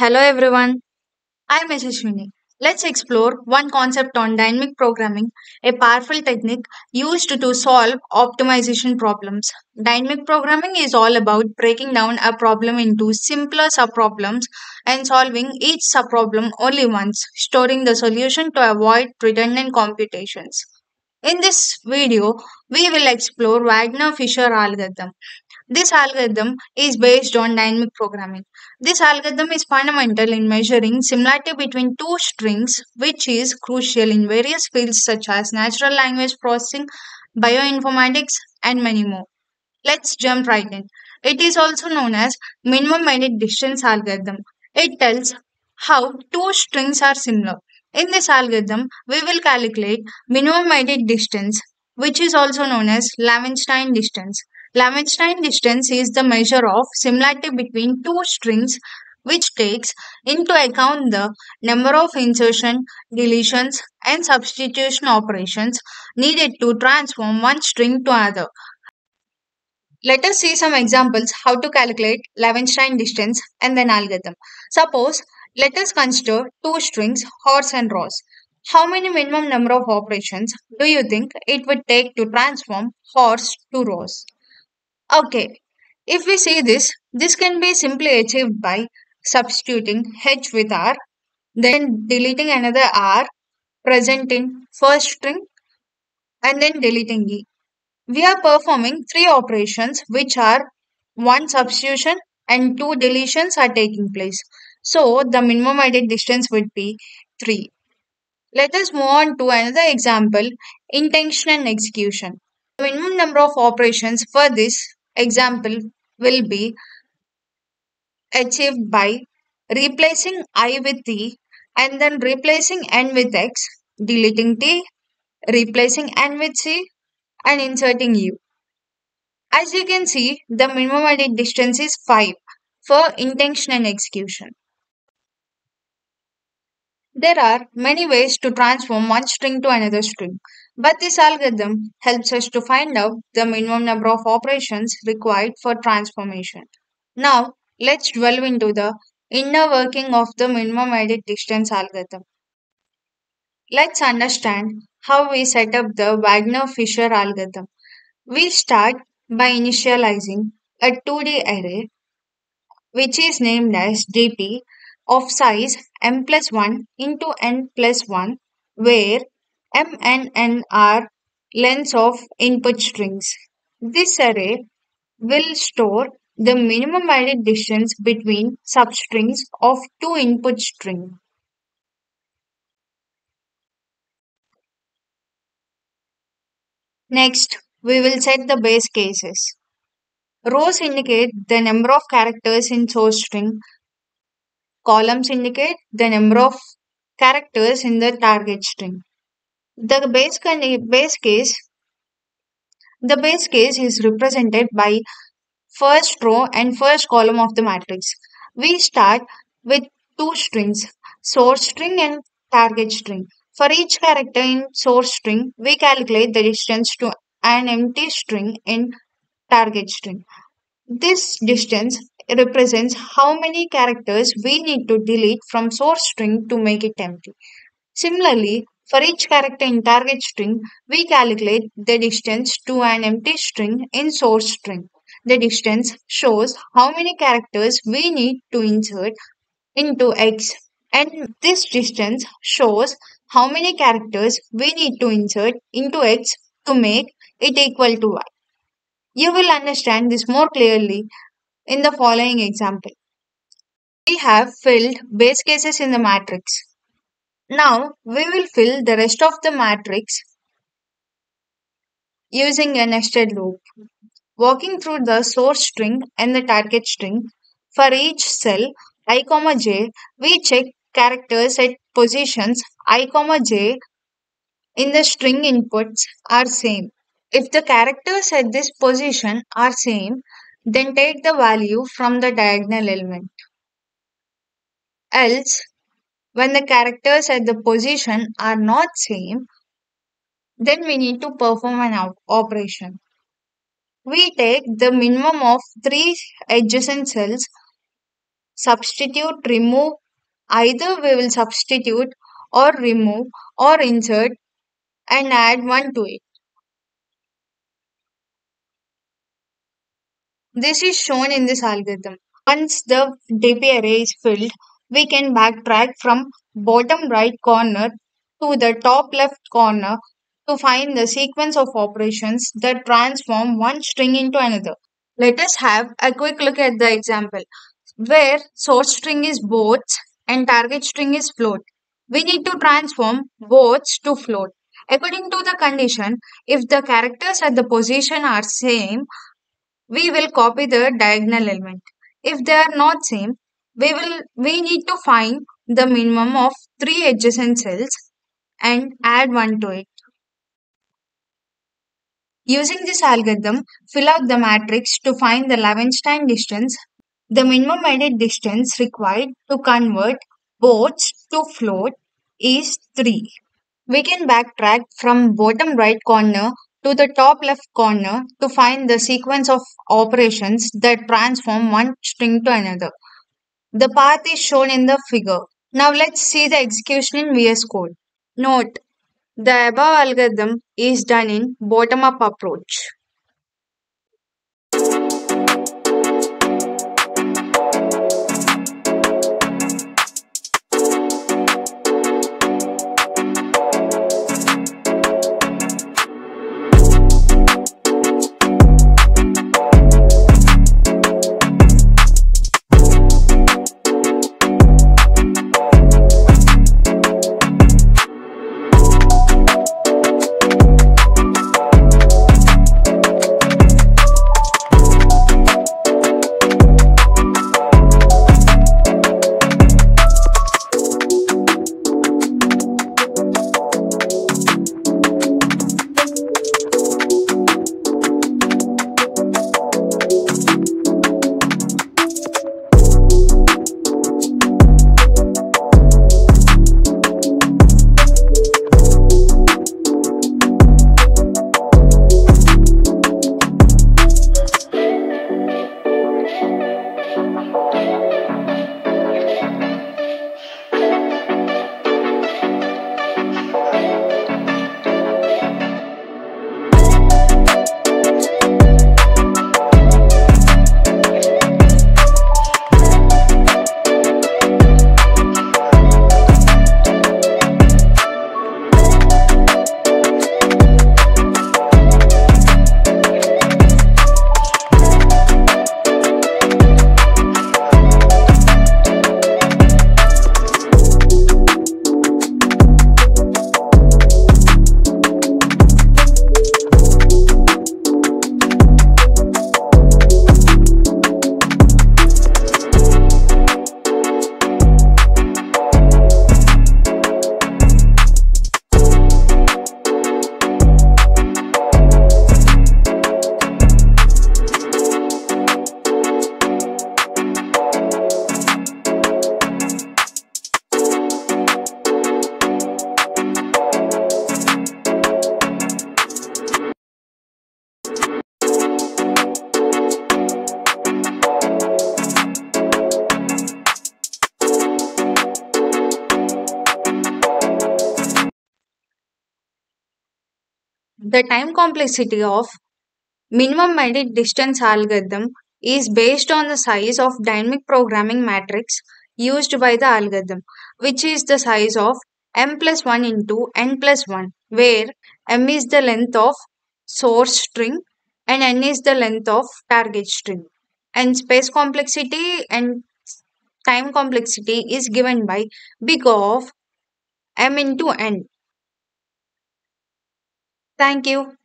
Hello everyone, I'm Yashaswini. Let's explore one concept on dynamic programming, a powerful technique used to solve optimization problems. Dynamic programming is all about breaking down a problem into simpler subproblems and solving each subproblem only once, storing the solution to avoid redundant computations. In this video, we will explore Wagner-Fischer algorithm. This algorithm is based on dynamic programming. This algorithm is fundamental in measuring similarity between two strings, which is crucial in various fields such as natural language processing, bioinformatics, and many more. Let's jump right in. It is also known as minimum edit distance algorithm. It tells how two strings are similar. In this algorithm, we will calculate minimum edit distance, which is also known as Levenshtein distance. Levenshtein distance is the measure of similarity between two strings which takes into account the number of insertion, deletions, and substitution operations needed to transform one string to another. Let us see some examples how to calculate Levenshtein distance and then algorithm. Suppose let us consider two strings horse and rose. How many minimum number of operations do you think it would take to transform horse to rose? Okay, if we see this, this can be simply achieved by substituting h with r, then deleting another r present in first string and then deleting e. We are performing three operations which are one substitution and two deletions are taking place. So the minimum edit distance would be 3. Let us move on to another example, intention and execution. The minimum number of operations for this example will be achieved by replacing i with t and then replacing n with x, deleting t, replacing n with c and inserting u. As you can see, the minimum edit distance is 5 for intention and execution. There are many ways to transform one string to another string, but this algorithm helps us to find out the minimum number of operations required for transformation. Now, let's delve into the inner working of the minimum edit distance algorithm. Let's understand how we set up the Wagner-Fischer algorithm. We start by initializing a 2D array which is named as dp of size m plus 1 into n plus 1 where m and n are lengths of input strings. This array will store the minimum edit distance between substrings of two input string. Next, we will set the base cases. Rows indicate the number of characters in source string. Columns indicate the number of characters in the target string. The base, base case the base case is represented by first row and first column of the matrix. We start with two strings, source string and target string. For each character in source string, we calculate the distance to an empty string in target string. This distance represents how many characters we need to delete from source string to make it empty. Similarly, for each character in target string, we calculate the distance to an empty string in source string. The distance shows how many characters we need to insert into X and this distance shows how many characters we need to insert into X to make it equal to Y. You will understand this more clearly in the following example. We have filled base cases in the matrix. Now we will fill the rest of the matrix using a nested loop. Walking through the source string and the target string, for each cell i, j, we check characters at positions i, j in the string inputs are same. If the characters at this position are same, then take the value from the diagonal element. Else, when the characters at the position are not same, then we need to perform an operation. We take the minimum of three adjacent cells substitute, remove. Either we will substitute or remove or insert and add 1 to it. This is shown in this algorithm. Once the DP array is filled, we can backtrack from bottom right corner to the top left corner to find the sequence of operations that transform one string into another. Let us have a quick look at the example where source string is boats and target string is float. We need to transform boats to float. According to the condition, if the characters at the position are same, we will copy the diagonal element. If they are not same, we will we need to find the minimum of three adjacent cells and add one to it. Using this algorithm, fill out the matrix to find the Levenshtein distance, the minimum edit distance required to convert boats to float is 3. We can backtrack from bottom right corner to the top left corner to find the sequence of operations that transform one string to another. The path is shown in the figure. Now let's see the execution in VS Code. Note, the above algorithm is done in bottom-up approach. The time complexity of minimum edit distance algorithm is based on the size of dynamic programming matrix used by the algorithm, which is the size of m plus 1 into n plus 1, where m is the length of source string and n is the length of target string. And space complexity and time complexity is given by big O of m into n. Thank you.